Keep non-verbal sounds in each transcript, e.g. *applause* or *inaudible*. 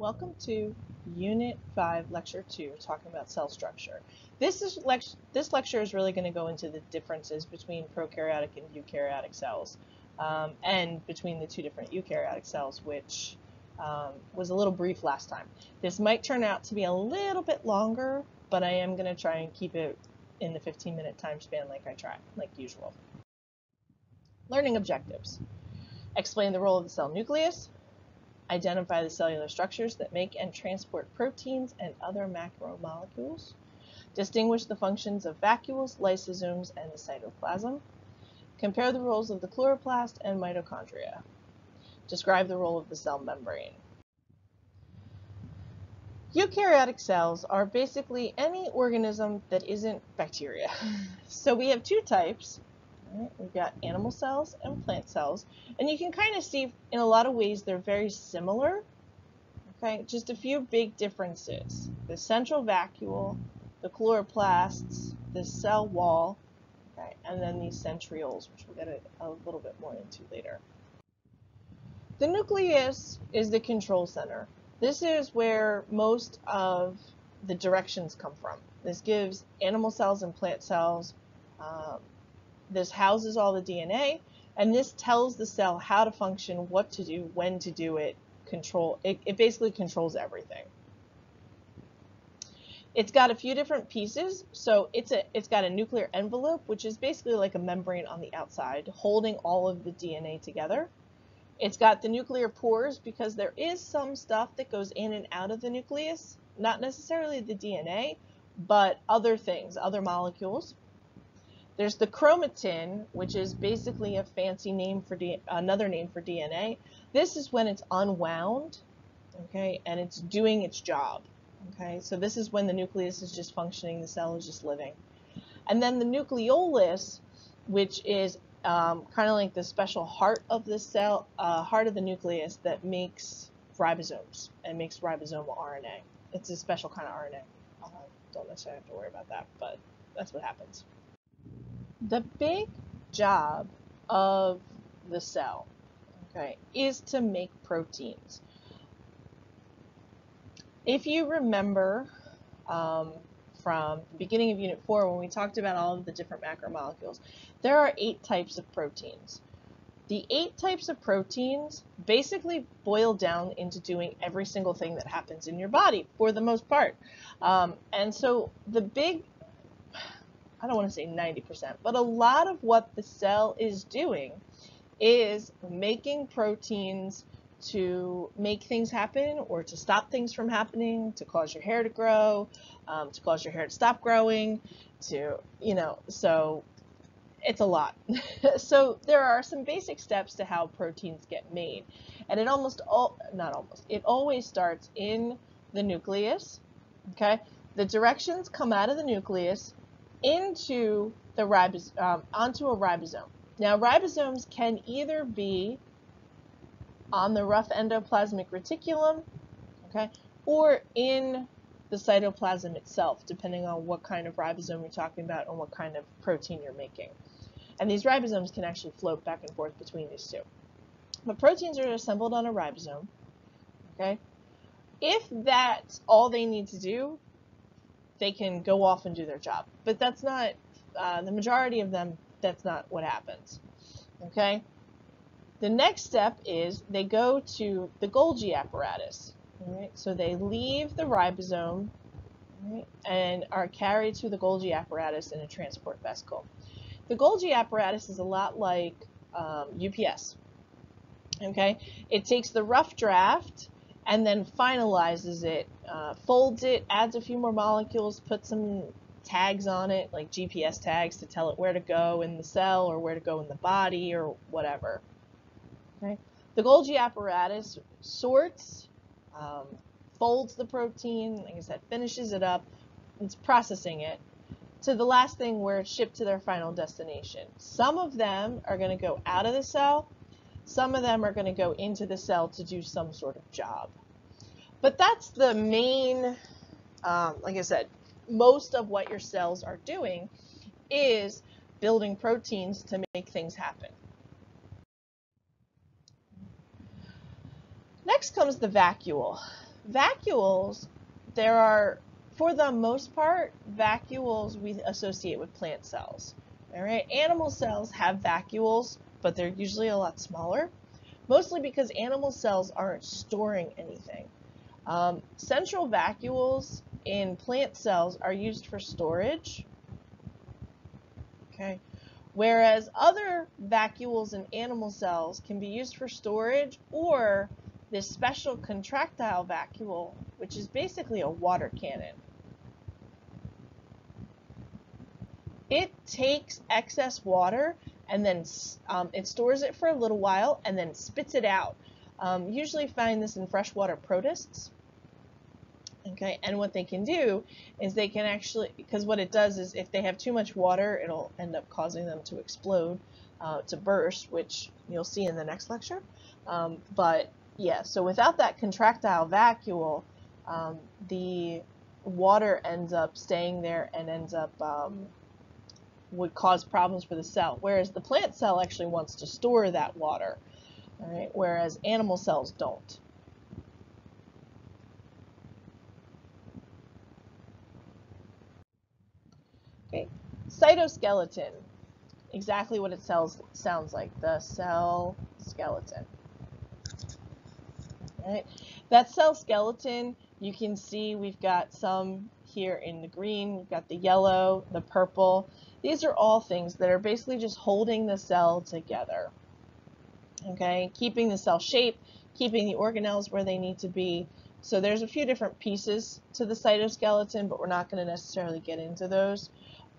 Welcome to Unit 5, Lecture 2, talking about cell structure. This, is lect this lecture is really going to go into the differences between prokaryotic and eukaryotic cells, um, and between the two different eukaryotic cells, which um, was a little brief last time. This might turn out to be a little bit longer, but I am going to try and keep it in the 15 minute time span like I try, like usual. Learning objectives. Explain the role of the cell nucleus, Identify the cellular structures that make and transport proteins and other macromolecules. Distinguish the functions of vacuoles, lysosomes, and the cytoplasm. Compare the roles of the chloroplast and mitochondria. Describe the role of the cell membrane. Eukaryotic cells are basically any organism that isn't bacteria. *laughs* So we have two types, We've got animal cells and plant cells. And you can kind of see in a lot of ways they're very similar. Okay, just a few big differences. The central vacuole, the chloroplasts, the cell wall, okay, and then these centrioles, which we'll get a, a little bit more into later. The nucleus is the control center. This is where most of the directions come from. This gives animal cells and plant cells um, this houses all the DNA, and this tells the cell how to function, what to do, when to do it, control. It, it basically controls everything. It's got a few different pieces. So it's a it's got a nuclear envelope, which is basically like a membrane on the outside, holding all of the DNA together. It's got the nuclear pores because there is some stuff that goes in and out of the nucleus, not necessarily the DNA, but other things, other molecules. There's the chromatin, which is basically a fancy name for D another name for DNA. This is when it's unwound, okay, and it's doing its job. Okay, so this is when the nucleus is just functioning, the cell is just living. And then the nucleolus, which is um, kind of like the special heart of the cell, uh, heart of the nucleus that makes ribosomes and makes ribosomal RNA. It's a special kind of RNA. Uh, don't necessarily have to worry about that, but that's what happens. The big job of the cell, okay, is to make proteins. If you remember um, from the beginning of Unit 4 when we talked about all of the different macromolecules, there are eight types of proteins. The eight types of proteins basically boil down into doing every single thing that happens in your body for the most part. Um, and so the big I don't want to say 90%, but a lot of what the cell is doing is making proteins to make things happen or to stop things from happening, to cause your hair to grow, um, to cause your hair to stop growing, to, you know, so it's a lot. *laughs* so there are some basic steps to how proteins get made. And it almost all, not almost, it always starts in the nucleus, okay? The directions come out of the nucleus into the ribos um, onto a ribosome. Now ribosomes can either be on the rough endoplasmic reticulum, okay, or in the cytoplasm itself, depending on what kind of ribosome you're talking about and what kind of protein you're making. And these ribosomes can actually float back and forth between these two. But proteins are assembled on a ribosome, okay? If that's all they need to do, they can go off and do their job. But that's not, uh, the majority of them, that's not what happens. Okay? The next step is they go to the Golgi apparatus. Right? So they leave the ribosome right, and are carried to the Golgi apparatus in a transport vesicle. The Golgi apparatus is a lot like um, UPS. Okay, it takes the rough draft and then finalizes it, uh, folds it, adds a few more molecules, puts some tags on it, like GPS tags to tell it where to go in the cell or where to go in the body or whatever. Okay. The Golgi apparatus sorts, um, folds the protein, like I said, finishes it up, it's processing it to the last thing where it's shipped to their final destination. Some of them are going to go out of the cell, some of them are going to go into the cell to do some sort of job. But that's the main, um, like I said, most of what your cells are doing is building proteins to make things happen. Next comes the vacuole. Vacuoles, there are, for the most part, vacuoles we associate with plant cells. All right, animal cells have vacuoles, but they're usually a lot smaller, mostly because animal cells aren't storing anything. Um, central vacuoles in plant cells are used for storage, okay, whereas other vacuoles in animal cells can be used for storage or this special contractile vacuole, which is basically a water cannon. It takes excess water and then um, it stores it for a little while and then spits it out. Um, usually find this in freshwater protists. Okay, and what they can do is they can actually, because what it does is if they have too much water, it'll end up causing them to explode, uh, to burst, which you'll see in the next lecture. Um, but yeah, so without that contractile vacuole, um, the water ends up staying there and ends up um, would cause problems for the cell. Whereas the plant cell actually wants to store that water, all right, whereas animal cells don't. Okay, cytoskeleton, exactly what it sounds like, the cell skeleton. Right. That cell skeleton, you can see we've got some here in the green, we've got the yellow, the purple. These are all things that are basically just holding the cell together. Okay, keeping the cell shape, keeping the organelles where they need to be. So there's a few different pieces to the cytoskeleton, but we're not going to necessarily get into those.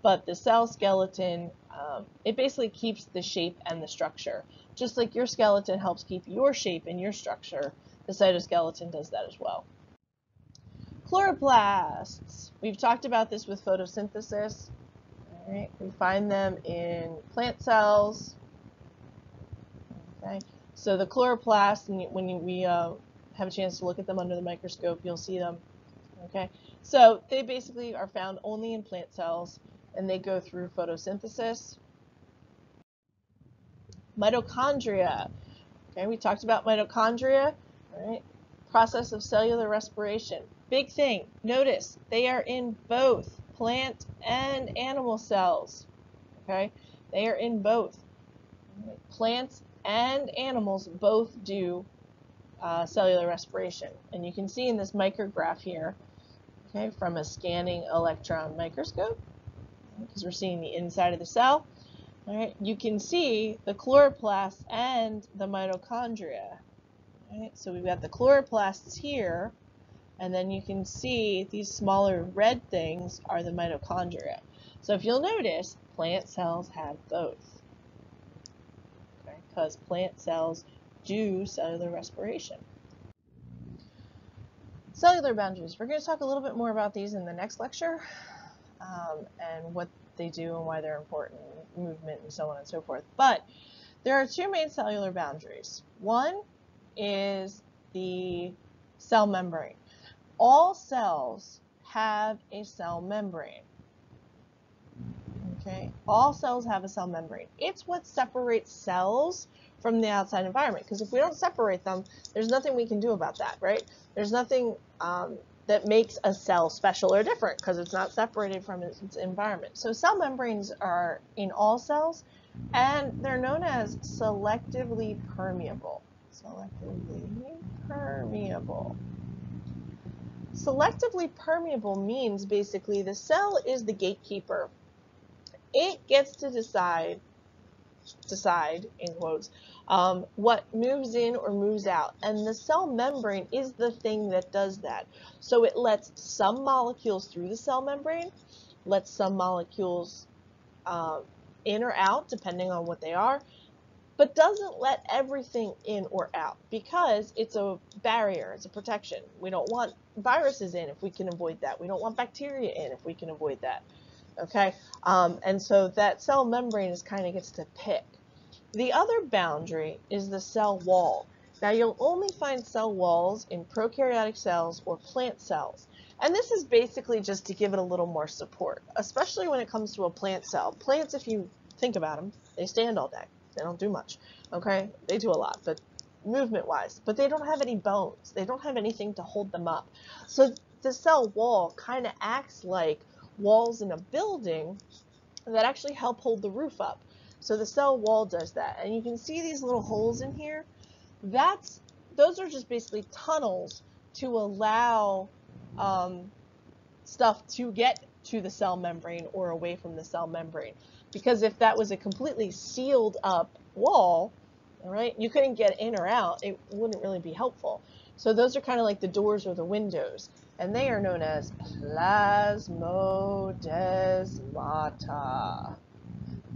But the cell skeleton, um, it basically keeps the shape and the structure. Just like your skeleton helps keep your shape and your structure, the cytoskeleton does that as well. Chloroplasts. We've talked about this with photosynthesis. Right? We find them in plant cells. Okay. So the chloroplasts, when we uh, have a chance to look at them under the microscope, you'll see them. Okay. So they basically are found only in plant cells, and they go through photosynthesis. Mitochondria. Okay, we talked about mitochondria. Right? Process of cellular respiration. Big thing. Notice they are in both plant and animal cells. Okay? They are in both. Plants and animals both do uh, cellular respiration. And you can see in this micrograph here, okay, from a scanning electron microscope, because we're seeing the inside of the cell, all right, you can see the chloroplasts and the mitochondria. Right? So we've got the chloroplasts here, and then you can see these smaller red things are the mitochondria. So if you'll notice, plant cells have both. Because okay? plant cells do cellular respiration. Cellular boundaries. We're going to talk a little bit more about these in the next lecture um, and what they do and why they're important, movement and so on and so forth. But there are two main cellular boundaries. One is the cell membrane. All cells have a cell membrane. Okay, all cells have a cell membrane. It's what separates cells from the outside environment. Because if we don't separate them, there's nothing we can do about that, right? There's nothing um, that makes a cell special or different because it's not separated from its, environment. So cell membranes are in all cells, and they're known as selectively permeable selectively permeable. Selectively permeable means basically the cell is the gatekeeper. It gets to decide, decide in quotes, um, what moves in or moves out. And the cell membrane is the thing that does that. So it lets some molecules through the cell membrane, lets some molecules uh, in or out, depending on what they are, but doesn't let everything in or out because it's a barrier, it's a protection. We don't want viruses in if we can avoid that. We don't want bacteria in if we can avoid that. Okay, um, and so that cell membrane is kind of gets to pick. The other boundary is the cell wall. Now you'll only find cell walls in prokaryotic cells or plant cells. And this is basically just to give it a little more support, especially when it comes to a plant cell. Plants, if you think about them, they stand all day. They don't do much. Okay, they do a lot, but movement wise, but they don't have any bones. They don't have anything to hold them up. So the cell wall kind of acts like walls in a building that actually help hold the roof up. So the cell wall does that. And you can see these little holes in here. That's those are just basically tunnels to allow um, stuff to get to the cell membrane or away from the cell membrane. Because if that was a completely sealed up wall, all right, you couldn't get in or out, it wouldn't really be helpful. So those are kind of like the doors or the windows, and they are known as plasmodesmata.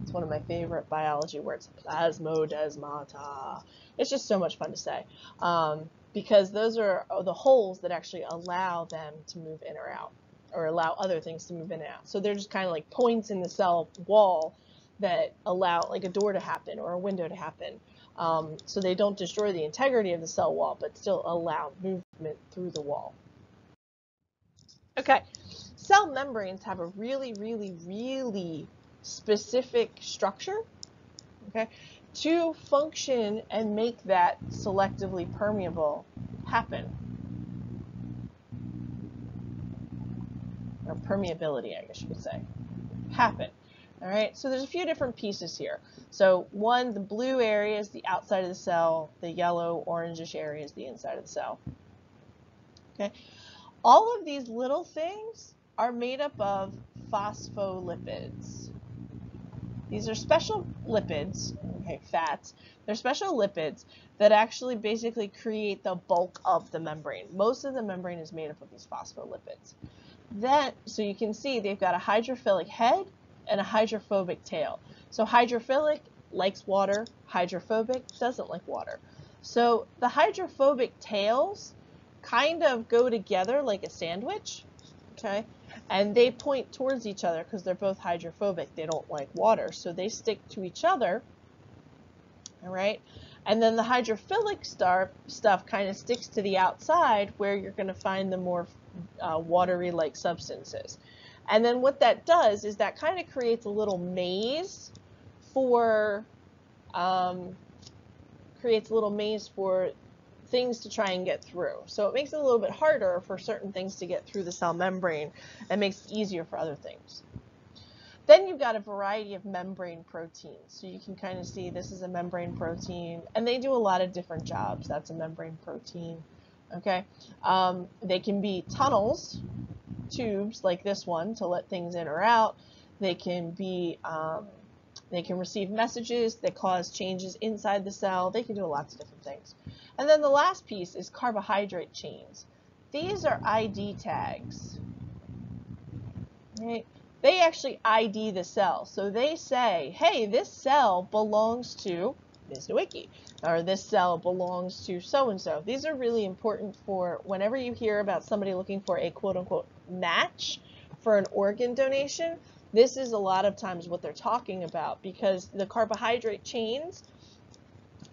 It's one of my favorite biology words, plasmodesmata. It's just so much fun to say um, because those are the holes that actually allow them to move in or out or allow other things to move in and out. So they're just kind of like points in the cell wall that allow like a door to happen or a window to happen. Um, so they don't destroy the integrity of the cell wall, but still allow movement through the wall. Okay, cell membranes have a really, really, really specific structure, okay, to function and make that selectively permeable happen. Or permeability, I guess you could say, happen. All right, so there's a few different pieces here. So one, the blue area is the outside of the cell, the yellow orangish area is the inside of the cell. Okay, all of these little things are made up of phospholipids. These are special lipids, okay, fats. They're special lipids that actually basically create the bulk of the membrane. Most of the membrane is made up of these phospholipids. Then, so you can see they've got a hydrophilic head and a hydrophobic tail. So hydrophilic likes water, hydrophobic doesn't like water. So the hydrophobic tails kind of go together like a sandwich, okay? And they point towards each other because they're both hydrophobic. They don't like water, so they stick to each other, all right? And then the hydrophilic star stuff kind of sticks to the outside where you're going to find the more uh, watery-like substances. And then what that does is that kind of creates a little maze for, um, creates a little maze for things to try and get through. So it makes it a little bit harder for certain things to get through the cell membrane and makes it easier for other things. Then you've got a variety of membrane proteins. So you can kind of see this is a membrane protein, and they do a lot of different jobs. That's a membrane protein. Okay, um, they can be tunnels, tubes like this one to let things in or out. They can be, um, they can receive messages that cause changes inside the cell. They can do lots of different things. And then the last piece is carbohydrate chains. These are ID tags. Right? They actually ID the cell. So they say, hey, this cell belongs to Ms. Nowicki, or this cell belongs to so-and-so. These are really important for whenever you hear about somebody looking for a quote-unquote match for an organ donation, this is a lot of times what they're talking about because the carbohydrate chains,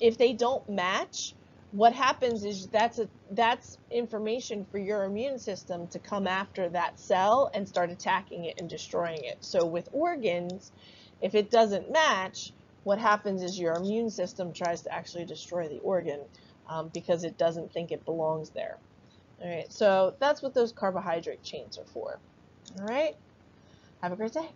if they don't match, what happens is that's a that's information for your immune system to come after that cell and start attacking it and destroying it. So with organs, if it doesn't match, what happens is your immune system tries to actually destroy the organ um, because it doesn't think it belongs there. All right, so that's what those carbohydrate chains are for. All right, have a great day.